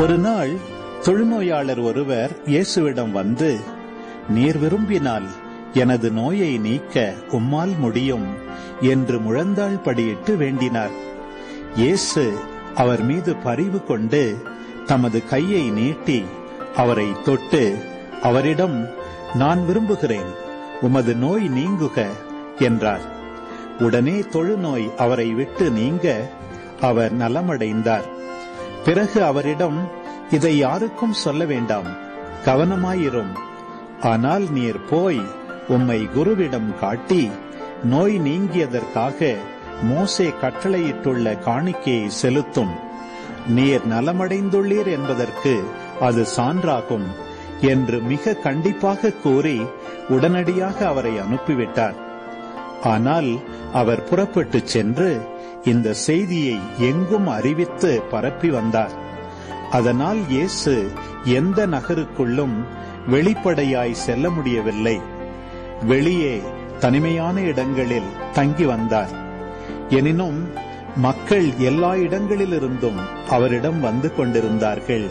ஒரு நாள் தொழுநோயாளர் ஒருவர் இயேசுவிடம் வந்து நீர் விரும்பினால் எனது நோயை நீக்க உம்மால் முடியும் என்று முழந்தாள் படியிட்டு வேண்டினார். இயேசு அவர் மீது பரிவு கொண்டு தமது கையை நீட்டி அவரை தொட்டு அவரிடம் நான் விரும்புகிறேன் உமது நோய் நீங்குக என்றார். உடனே தொழுநோய் அவரை விட்டு நீங்க அவர் நலமடைந்தார். பிறகு அவரிடம் இதை யாருக்கும் சொல்ல வேண்டாம். கவனமாயிரும். ஆனால் நீர் போய் உம்மை குருவிடம் காட்டி நோய் நீங்கியதற்காக மோசே கட்டளையிட்டுள்ள காணிக்கையை செலுத்தும். நீர் நலமடைந்துள்ளீர் என்பதற்கு அது சான்றாகும் என்று மிக கண்டிப்பாக கூறி உடனடியாக அவரை அனுப்பிவிட்டார். ஆனால் அவர் புறப்பட்டுச் சென்று இந்த செய்தியை எங்கும் அறிவித்து பரப்பி வந்தார். அதனால் இயேசு எந்த நகருக்குள்ளும் வெளிப்படையாய் செல்ல முடியவில்லை. வெளியே தனிமையான இடங்களில் தங்கி வந்தார். எனினும் மக்கள் எல்லா இடங்களிலிருந்தும் அவரிடம் வந்து கொண்டிருந்தார்கள்.